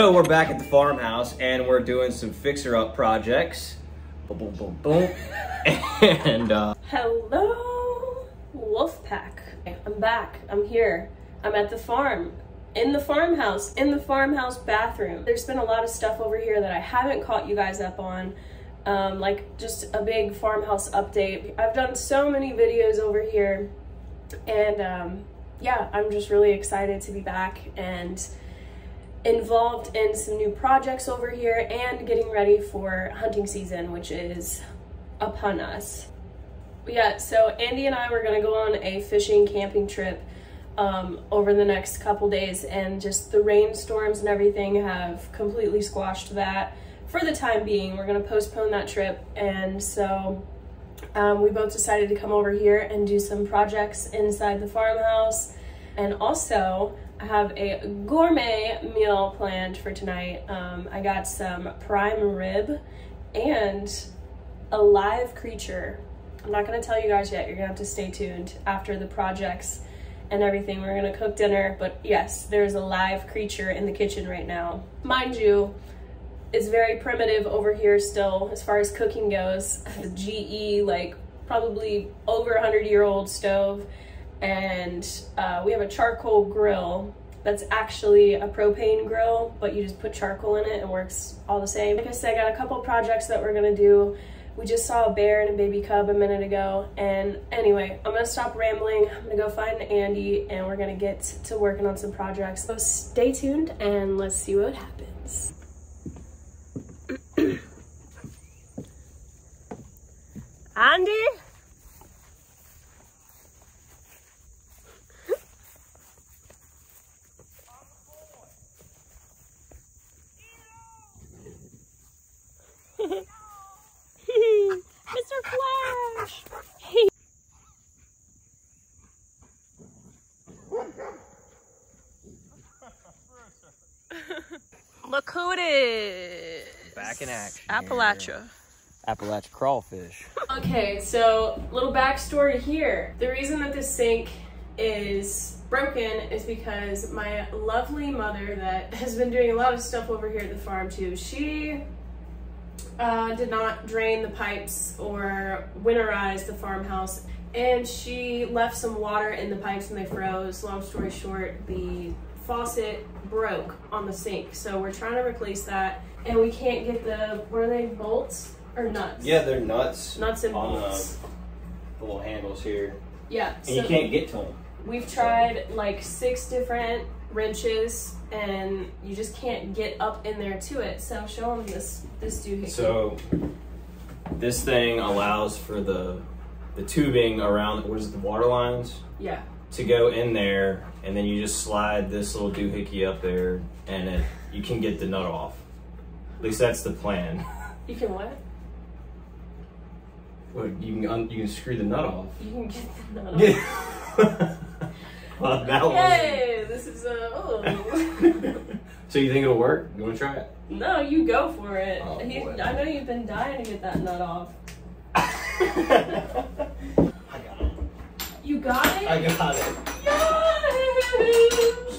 So we're back at the farmhouse and we're doing some fixer-up projects. Boom, boom, boom, boom. and uh, Hello. I'm back. I'm here. I'm at the farm. In the farmhouse, in the farmhouse bathroom. There's been a lot of stuff over here that I haven't caught you guys up on. Um, like just a big farmhouse update. I've done so many videos over here and um, yeah, I'm just really excited to be back and involved in some new projects over here and getting ready for hunting season, which is upon us. Yeah, so Andy and I were gonna go on a fishing camping trip um, over the next couple days and just the rainstorms and everything have completely squashed that for the time being. We're gonna postpone that trip and so um, we both decided to come over here and do some projects inside the farmhouse and also I have a gourmet meal planned for tonight. Um, I got some prime rib and a live creature. I'm not gonna tell you guys yet, you're gonna have to stay tuned after the projects and everything. We're gonna cook dinner, but yes, there's a live creature in the kitchen right now. Mind you, it's very primitive over here still as far as cooking goes. The GE, like probably over 100 year old stove and uh, we have a charcoal grill that's actually a propane grill, but you just put charcoal in it and works all the same. Like I said, I got a couple projects that we're gonna do. We just saw a bear and a baby cub a minute ago. And anyway, I'm gonna stop rambling. I'm gonna go find Andy and we're gonna get to working on some projects. So stay tuned and let's see what happens. Andy? Mr. Flash! Look who it is. back in action. Appalachia. Appalachia crawfish. Okay, so little backstory here. The reason that this sink is broken is because my lovely mother that has been doing a lot of stuff over here at the farm too, she uh, did not drain the pipes or winterize the farmhouse and she left some water in the pipes and they froze. Long story short, the faucet broke on the sink. So we're trying to replace that and we can't get the, are they, bolts or nuts? Yeah, they're nuts. Nuts and on bolts. the little handles here, Yeah. and you can't get to them. We've tried like six different wrenches and you just can't get up in there to it. So show them this this doohickey. So this thing allows for the the tubing around what is it, the water lines yeah. to go in there, and then you just slide this little doohickey up there, and it, you can get the nut off. At least that's the plan. You can what? Well, you can un- you can screw the nut off. You can get the nut off. well, that was. Yay! This is uh, a oh. so you think it'll work? You want to try it? no, you go for it. Oh, He- boy. I know you've been dying to get that nut off. I got it. You got it? I got it. Yes!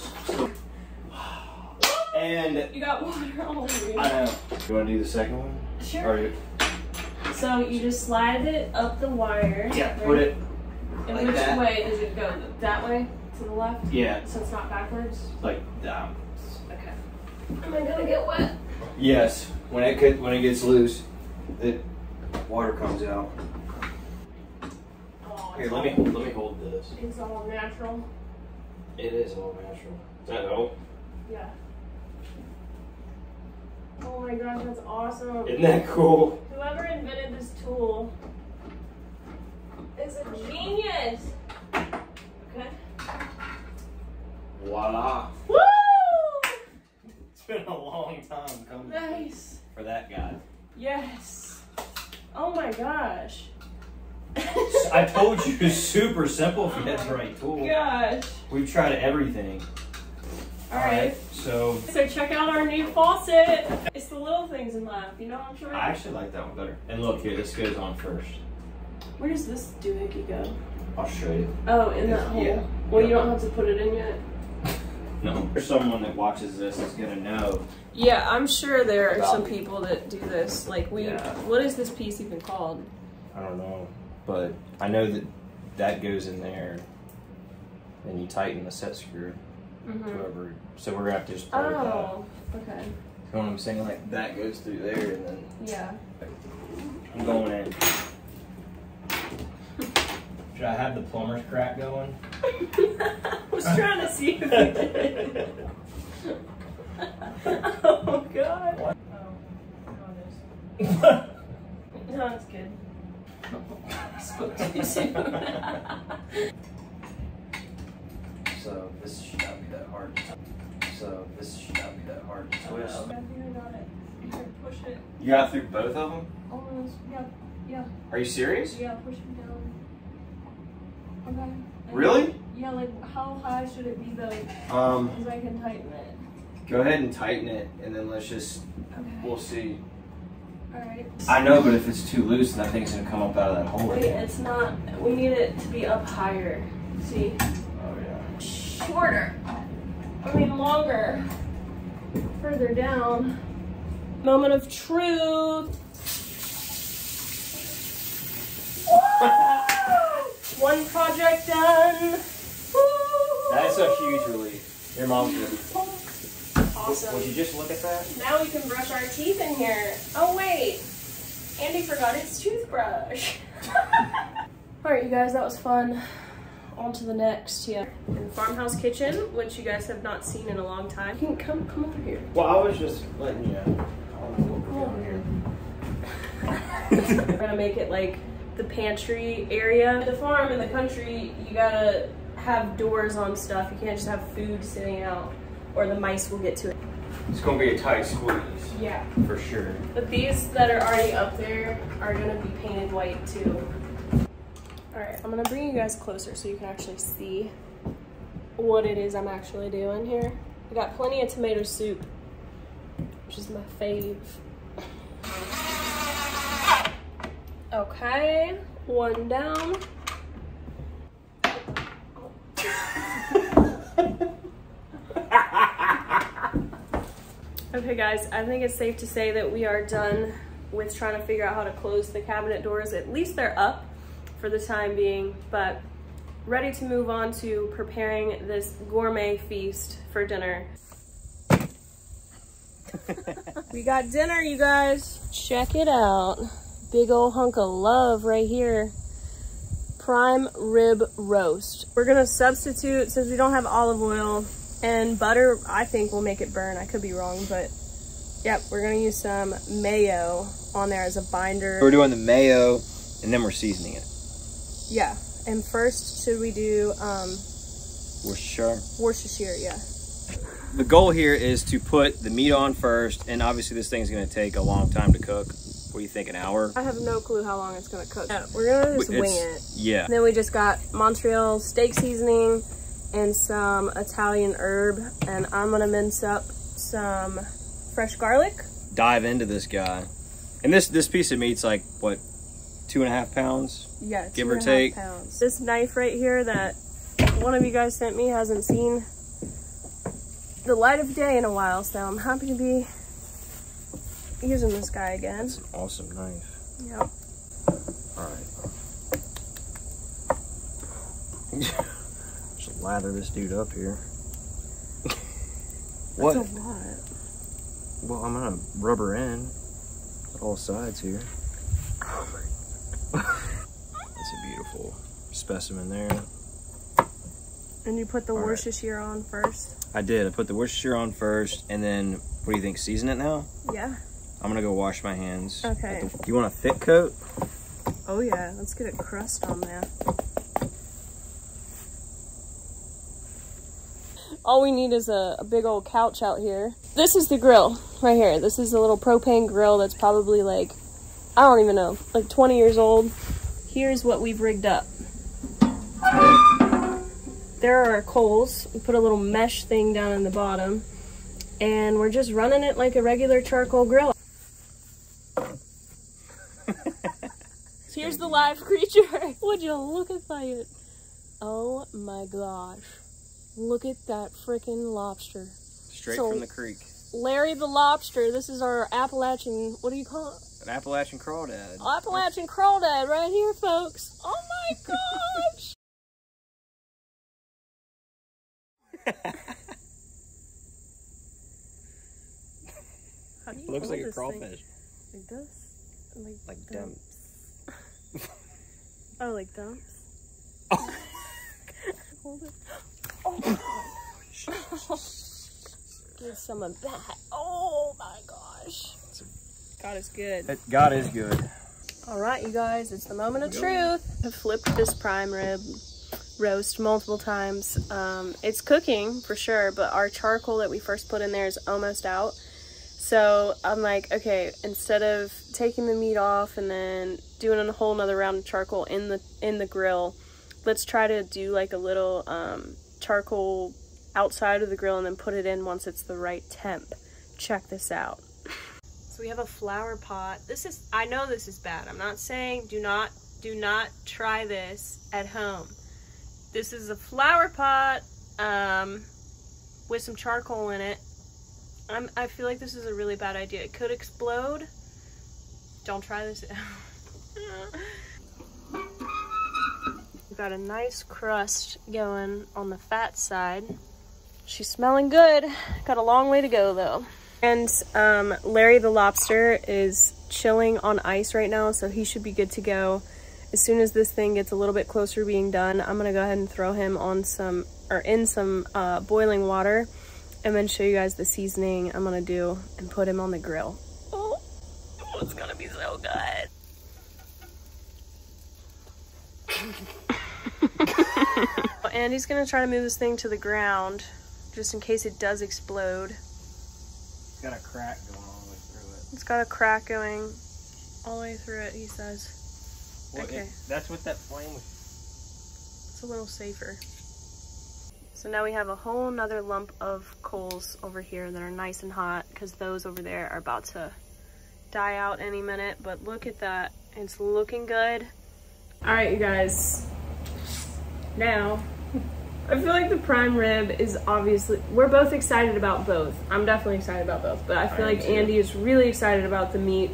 And You got water all over you. I know. You want to do the second one? Sure. Or So you just slide it up the wire. yeah, right? put it. And like which that. way does it go? That way? To the left? Yeah, So it's not backwards? like down. Okay. Am I gonna get wet? Yes. When it could, when it gets loose, it water comes out. Oh, Here, let me let me hold this. It's all natural. It is all natural. Does that help? Yeah. Oh my gosh, that's awesome. Isn't that cool? Whoever invented this tool is a genius. Okay. Voila. Woo! It's been a long time coming Nice. for that guy. Yes. Oh my gosh. I told you it's super simple if you had the oh right tool. Gosh. We've tried everything. All right. So So check out our new faucet. It's the little things in life, you know what I'm trying I actually like that one better. And look here, this goes on first. Where does this doohickey go? I'll show you. Oh, in that hole. Yeah. Well, you don't have to put it in yet. No. Someone that watches this is gonna know. Yeah, I'm sure there are some people that do this. Like we, Yeah. what is this piece even called? I don't know, but I know that that goes in there, and you tighten the set screw. Mm-hmm. Whoever. So we're gonna have to just play with that. Oh, okay. You know what I'm saying? Like that goes through there, and then Yeah. I'm going in. Should I have the plumber's crack going? I was trying to see if you did. oh God. Oh, no, it's good. Spoke too soon. So this should not be that hard. To- So this should not be that hard to twist. I think I got it. Here, push it. You got through both of them? Almost. Yeah. Yeah. Are you serious? Yeah. Push it down. Okay. And- Really? Yeah. Like, how high should it be though? Um, Because I can tighten it. go ahead and tighten it, and then let's just Okay. we'll see. All right. I know, but if it's too loose, then that thing's gonna come up out of that hole Wait, it's not. We need it to be up higher. See? Oh yeah. Shorter. I mean, longer. Further down. Moment of truth. One project done. That's a huge relief. Your mom's good. Awesome. Would you just look at that? Now we can brush our teeth in here. Oh wait, Andy forgot his toothbrush. All right, you guys, that was fun. On to the next here. In farmhouse kitchen, which you guys have not seen in a long time. You can come, come over here. Well, I was just letting you know. Come over here. We're gonna make it like the pantry area. The farm in the country, you gotta have doors on stuff. You can't just have food sitting out, or the mice will get to it. It's gonna be a tight squeeze Yeah. for sure. But these that are already up there are gonna be painted white too. Alright, I'm gonna bring you guys closer so you can actually see what it is I'm actually doing here. I got plenty of tomato soup, which is my fave. Okay, one down. Okay guys, I think it's safe to say that we are done with trying to figure out how to close the cabinet doors. At least they're up for the time being, but ready to move on to preparing this gourmet feast for dinner. we got dinner, you guys. Check it out. Big old hunk of love right here. Prime rib roast. We're gonna substitute, since we don't have olive oil, and butter, I think will make it burn. I could be wrong, but yep, we're gonna use some mayo on there as a binder. We're doing the mayo, and then we're seasoning it. Yeah, and first should we do um, Worcestershire. Worcestershire? Yeah. The goal here is to put the meat on first, and obviously this thing's gonna take a long time to cook. What do you think, an hour? I have no clue how long it's gonna cook. Yeah, we're gonna just wing it. Yeah. And then we just got Montreal steak seasoning and some Italian herb, and I'm gonna mince up some fresh garlic. Dive into this guy. And this this piece of meat's like what, two and a half pounds? Yeah, Give two or and take. pounds. This knife right here that one of you guys sent me hasn't seen the light of day in a while, so I'm happy to be using this guy again. It's an awesome knife. Yep. Alright. Just lather this dude up here. what? That's a lot. Well, I'm gonna rub her in all sides here. Oh That's a beautiful specimen there. And you put the All right. Worcestershire on first. I did. I put the Worcestershire on first, and then what do you think? Season it now? Yeah. I'm gonna go wash my hands. Okay. Do you want a thick coat? Oh yeah, let's get a crust on there. All we need is a, a big old couch out here. This is the grill right here. This is a little propane grill that's probably like, I don't even know, like 20 years old. here's what we've rigged up. There are our coals. We put a little mesh thing down in the bottom. And we're just running it like a regular charcoal grill. so here's the live creature. Would you look at that? Oh my gosh. Look at that freaking lobster. Straight So- from the creek. Larry the lobster. This is our Appalachian, what do you call it? An Appalachian crawdad. Appalachian crawdad right here, folks. Oh my gosh. How Looks like a this thing? crawfish. Like this? Like, Like dumps. oh, like dumps? Hold it. Oh. Get some of that. Oh my gosh. God is good. God is good. All right, you guys, it's the moment of truth. I've flipped this prime rib roast multiple times. Um, it's cooking for sure, but our charcoal that we first put in there is almost out. So I'm like, okay, instead of taking the meat off and then doing a whole nother round of charcoal in the in the grill, let's try to do like a little um, charcoal outside of the grill and then put it in once it's the right temp. Check this out. We have a flower pot. This is I know this is bad. I'm not saying do not do not try this at home. This is a flower pot um, with some charcoal in it. I'm, I feel like this is a really bad idea. It could explode. Don't try this. We've got a nice crust going on the fat side. She's smelling good. Got a long way to go though. And um, Larry the lobster is chilling on ice right now, so he should be good to go. As soon as this thing gets a little bit closer to being done, I'm gonna go ahead and throw him on some, or in some uh, boiling water, and then show you guys the seasoning I'm gonna do and put him on the grill. Oh, it's gonna be so good. Andy's gonna try to move this thing to the ground, just in case it does explode. It's got a crack going all the way through it. It's got a crack going all the way through it, he says. Well, Okay. it- that's what that flame was. It's a little safer. So now we have a whole nother lump of coals over here that are nice and hot because those over there are about to die out any minute. But look at that. It's looking good. All right, you guys. Now, I feel like the prime rib is obviously, we're both excited about both. I'm definitely excited about both, but I feel I like too. Andy is really excited about the meat.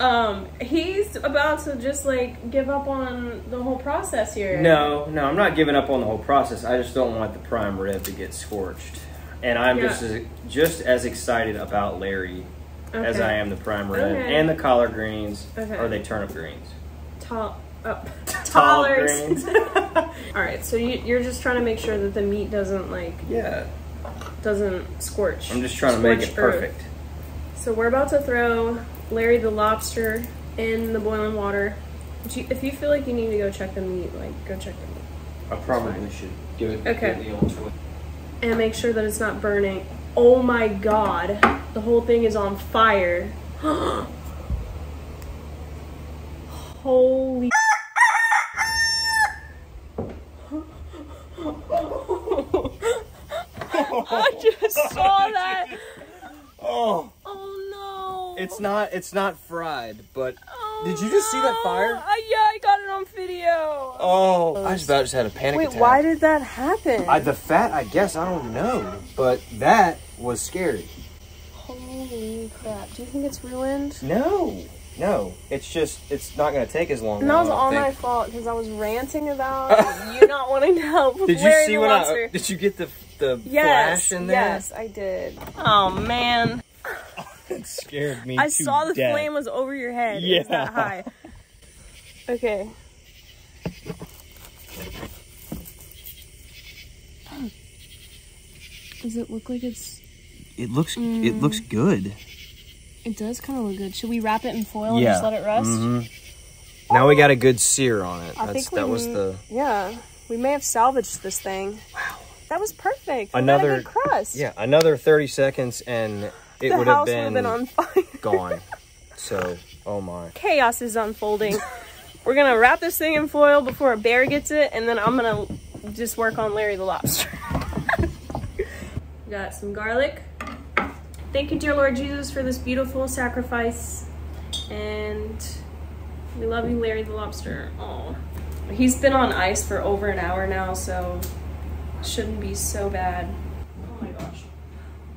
Um, he's about to just like give up on the whole process here. No, no, I'm not giving up on the whole process. I just don't want the prime rib to get scorched. And I'm Yeah. just as, just as excited about Larry as I am the prime rib Okay. and the collard greens. Okay. Or are they turnip greens? Tall, oh, All right, so you, you're just trying to make sure that the meat doesn't like yeah. doesn't scorch. I'm just trying to make it perfect. So we're about to throw Larry the lobster in the boiling water. If you, if you feel like you need to go check the meat, like go check the meat I probably should give it Okay. the old twist. and make sure that it's not burning. Oh my god, the whole thing is on fire. Holy. I just saw that. Oh, Oh no. it's not it's not fried, but Oh, Did you just see that fire? no. Uh, yeah, I got it on video. oh, I just about just had a panic Wait, attack. why did that happen? I, the fat, I guess I don't know, but that was scary. Holy crap. Do you think it's ruined? No, no, it's just it's not gonna take as long. And that was all think. my fault because I was ranting about you not wanting to help with Did you see the when Lobster. I? Did you get the the yes, flash in there? yes, I did. Oh man, It scared me. I to saw the death. flame was over your head. It was that Yeah. high. Okay. Does it look like it's? It looks it Mm. looks good. It does kind of look good. Should we wrap it in foil and just let it rest? Mhm. Now we got a good sear on it. I That's think we that was the Yeah, we may have salvaged this thing. Wow, that was perfect. We a Another- crust. yeah another thirty seconds and it would have been, been on fire. gone. So oh my. Chaos is unfolding. We're gonna wrap this thing in foil before a bear gets it, and then I'm gonna just work on Larry the lobster. Got some garlic. Thank you, dear Lord Jesus, for this beautiful sacrifice. And we love you, Larry the lobster. Oh, he's been on ice for over an hour now, so shouldn't be so bad. Oh my gosh.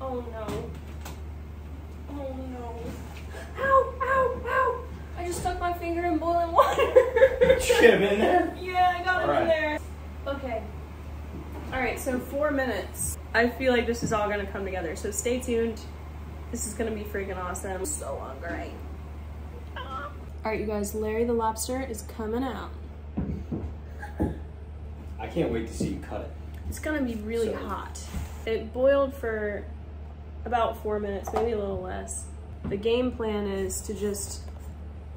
Oh no. Oh no. Ow, ow, ow. I just stuck my finger in boiling water. Should have been there. Yeah, I got it Alright. in there. Okay. Alright, so four minutes. I feel like this is all gonna come together. So stay tuned. This is gonna be freaking awesome. So hungry. Alright, you guys, Larry the lobster is coming out. I can't wait to see you cut it. It's gonna be really So- hot. It boiled for about four minutes, maybe a little less. The game plan is to just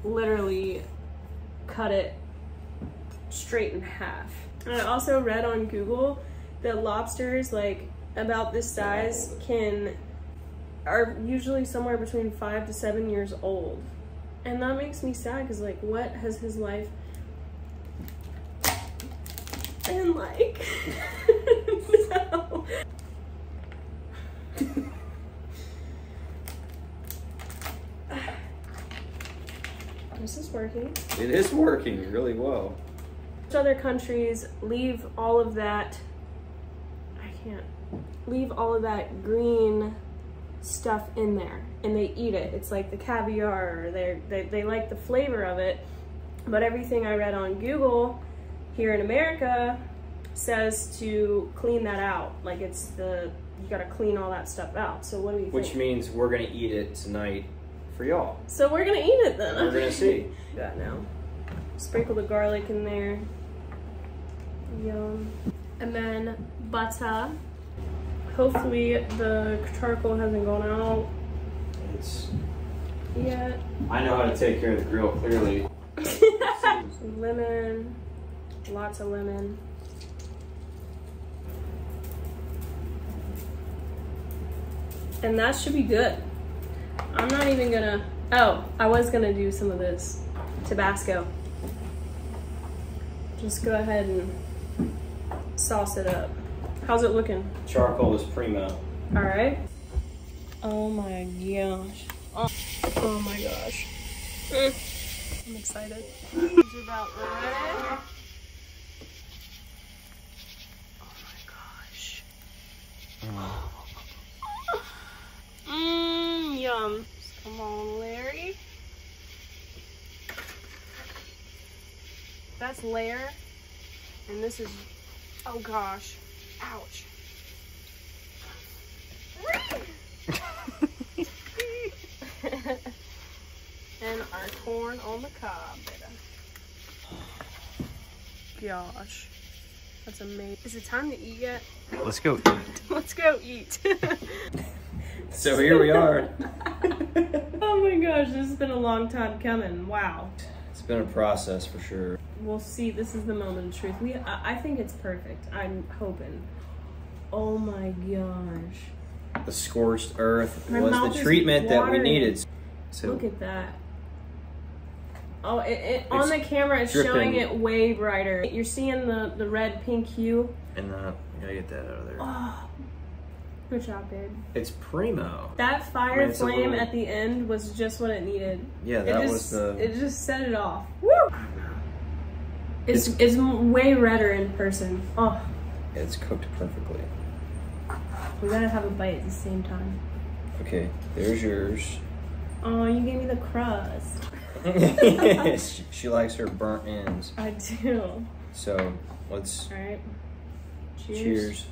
literally cut it straight in half. And I also read on Google that lobsters like about this size can are usually somewhere between five to seven years old. And that makes me sad because like what has his life been like? this is working. It is working really well. Other countries leave all of that. I can't leave all of that green stuff in there, and they eat it. It's like the caviar. They they they like the flavor of it, but everything I read on Google here in America says to clean that out. Like it's the you gotta clean all that stuff out. So what do you think? Which think? means we're gonna eat it tonight for y'all. so we're gonna eat it then. We're gonna see. that now. Sprinkle the garlic in there. Yum. And then butter. Hopefully the charcoal hasn't gone out It's. yet. I know how to take care of the grill clearly. lemon. Lots of lemon. And that should be good. I'm not even gonna, oh, I was gonna do some of this Tabasco. Just go ahead and sauce it up. How's it looking? Charcoal is primo. All right. Oh my gosh. Oh, oh my gosh. Mm. I'm excited. It's about ready. Oh my gosh. Mmm, yum. Come on, Larry. That's layer. And this is, oh gosh. Ouch. and our corn on the cob, baby. Gosh. That's amazing. Is it time to eat yet? Let's go. Let's go eat. So here we are. oh my gosh, this has been a long time coming. Wow. It's been a process for sure. We'll see. This is the moment of truth. We, I, I think it's perfect. I'm hoping. Oh my gosh. The scorched earth My was the treatment that we needed. So Look at that. Oh, it, it, on the camera, it's dripping. showing it way brighter. You're seeing the, the red pink hue. and uh, I gotta get that out of there. Oh, good job, babe. It's primo. That fire I mean, flame little- at the end was just what it needed. Yeah, It that just, was the. It just set it off. Woo! It's, it's way redder in person. Oh, It's cooked perfectly. we gotta have a bite at the same time. Okay, there's yours. Oh, you gave me the crust. she, she likes her burnt ends. I do. So let's All right. Cheers. cheers.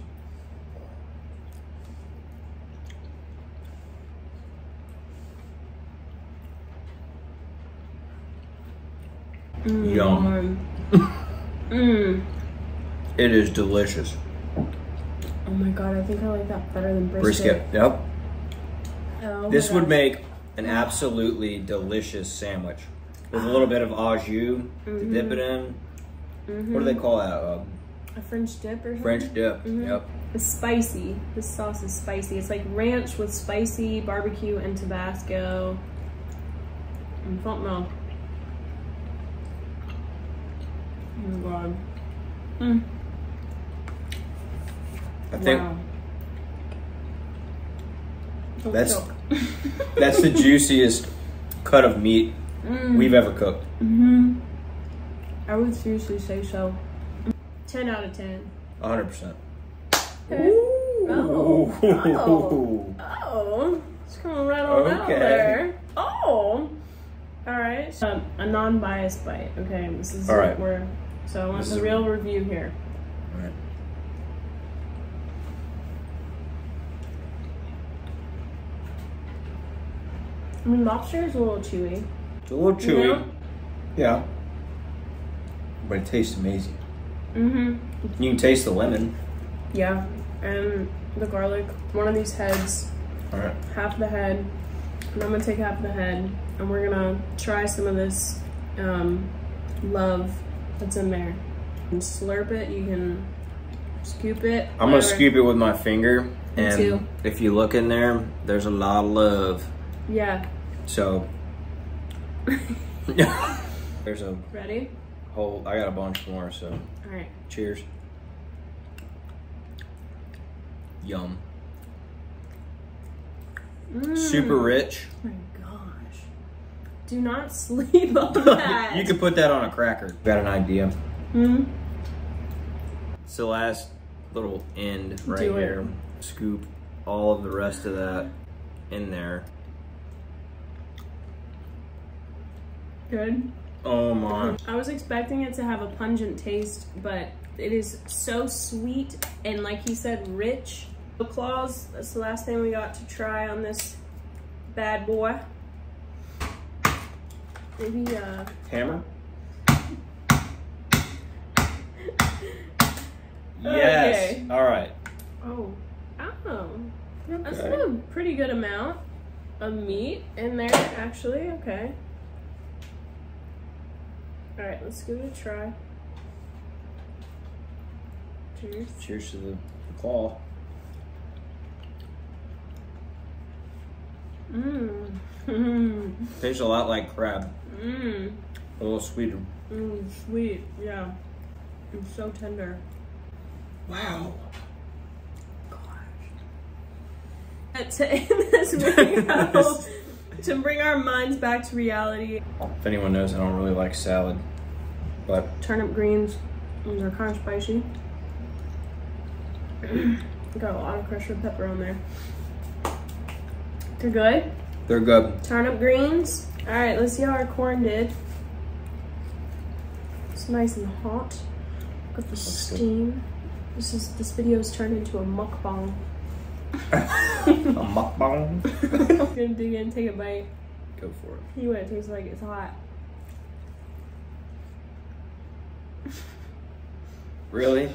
Mm. Yum. Mmm. It is delicious. Oh my god, I think I like that better than brisket. Brisket. Yep. Oh This would make an absolutely delicious sandwich with a little bit of au jus to dip it in. What do they call that? Uh, a French dip or something? French dip. Mhm. Yep. It's spicy. This sauce is spicy. It's like ranch with spicy barbecue and Tabasco. And something my god. Mm. I think wow. That's- that's the juiciest cut of meat Mm. we've ever cooked. hmm I would seriously say so. 10 out of 10. 100%. Oh. Oh. Oh. It's coming right on out Okay. there. Oh. All right. So, a non-biased bite. Okay. This is All right. what we're. So I want the real review here. Alright. I mean, lobster is a little chewy. It's a little chewy. Yeah. Yeah. But it tastes amazing. Mm-hmm. You can taste the lemon. Yeah. And the garlic. One of these heads, Alright. half the head, and I'm gonna take half the head, and we're gonna try some of this um, love that's in there. And slurp it. You can scoop it. I'm gonna scoop it with my finger. And if you look in there, there's a lot of love. Yeah. So there's a Ready? whole I got a bunch more, so All right. cheers. Yum. Super Mm. rich. Oh my gosh. Do not sleep on that. you could put that on a cracker. Got an idea. Hmm? It's the last little end right Do it. here. Scoop all of the rest of that in there. Good. Oh my. I was expecting it to have a pungent taste, but it is so sweet and, like he said, rich. The claws, that's the last thing we got to try on this bad boy. Maybe, uh, Hammer? Yes. Okay. All right. oh, oh. That's Okay. a pretty good amount of meat in there, actually. Okay. All right, let's give it a try. Cheers. Cheers to the, the claw. Mmm. Tastes a lot like crab. Mmm. A little sweeter. Mmm. Sweet. Yeah. It's so tender. Wow. Gosh. To end this video, to bring our minds back to reality, If anyone knows, I don't really like salad, but turnip greens. These are kind of spicy. Got a lot of crushed red pepper on there. They're good. they're good. Turnip greens. All right, let's see how our corn did. It's nice and hot. Got the Looks good. steam. This is this video's turned into a mukbang. a mukbang. I'm gonna dig in, take a bite. Go for it. See what it tastes like. It's hot. Really?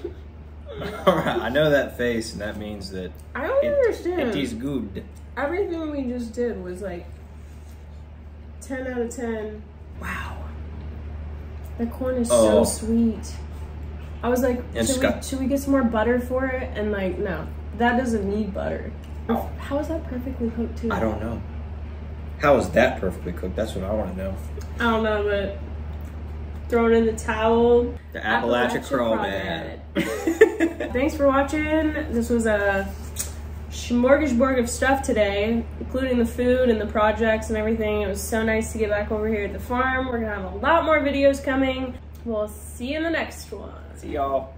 I know that face, and that means that I don't it, understand. it is good. Everything we just did was like 10 out of 10. Wow. The corn is Oh. so sweet. I was like, should we, should we get some more butter for it? And like, no, that doesn't need butter. Oh. How is that perfectly cooked too? I don't know. How is that perfectly cooked? That's what I want to know. I don't know, but throwing in the towel. The Appalachia, Appalachia crawdad. Thanks for watching. This was a smorgasbord of stuff today, including the food and the projects and everything. It was so nice to get back over here at the farm. We're gonna have a lot more videos coming. We'll see you in the next one. See y'all.